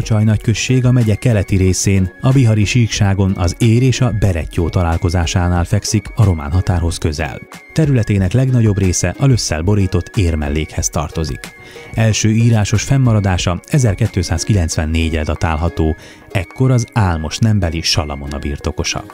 Pocsaj nagyközség a megye keleti részén, a bihari síkságon az Ér és a Berettyó találkozásánál fekszik a román határhoz közel. Területének legnagyobb része a lösszel borított érmellékhez tartozik. Első írásos fennmaradása 1294-re datálható, ekkor az álmos nembeli Salamon a birtokosa.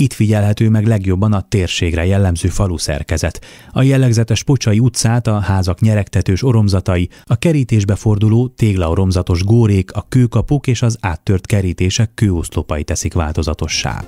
Itt figyelhető meg legjobban a térségre jellemző falu szerkezet. A jellegzetes Pocsai utcát, a házak nyeregtetős oromzatai, a kerítésbe forduló téglaoromzatos górék, a kőkapuk és az áttört kerítések kőoszlopai teszik változatossá.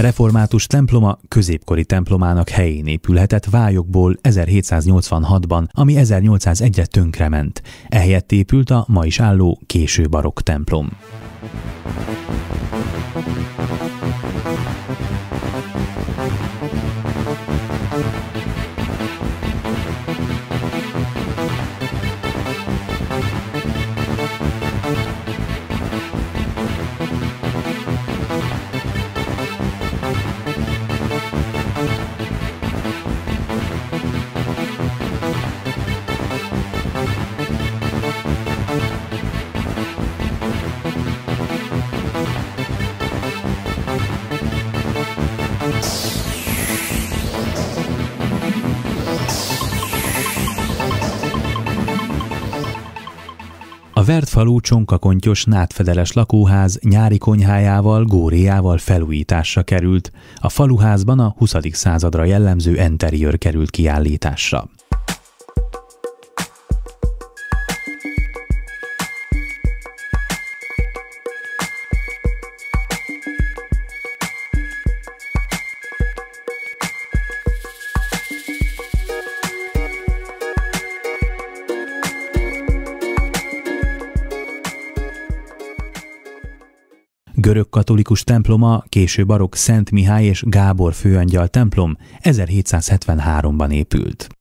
Református temploma középkori templomának helyén épülhetett vályokból 1786-ban, ami 1801-re tönkrement. Ehelyett épült a ma is álló késő barokk templom. Vert falu csonkakontyos nátfedeles lakóház nyári konyhájával, góréjával felújításra került. A faluházban a 20. századra jellemző interiőr került kiállításra. Görög katolikus temploma, késő barokk Szent Mihály és Gábor főangyal templom 1773-ban épült.